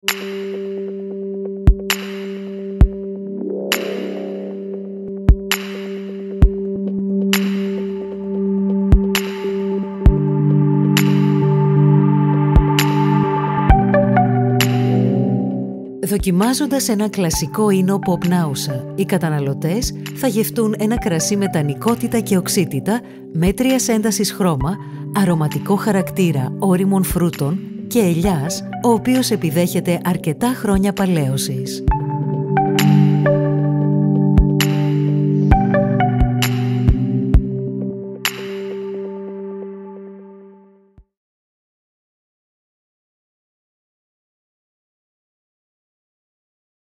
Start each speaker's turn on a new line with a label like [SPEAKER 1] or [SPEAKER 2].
[SPEAKER 1] Δοκιμάζοντας ένα κλασικό ίνο Pop οι καταναλωτές θα γευτούν ένα κρασί με τανικότητα και οξύτητα, μέτρια έντασης χρώμα, αρωματικό χαρακτήρα όριμων φρούτων και ελιάς, ο οποίος επιδέχεται αρκετά χρόνια παλαίωσης.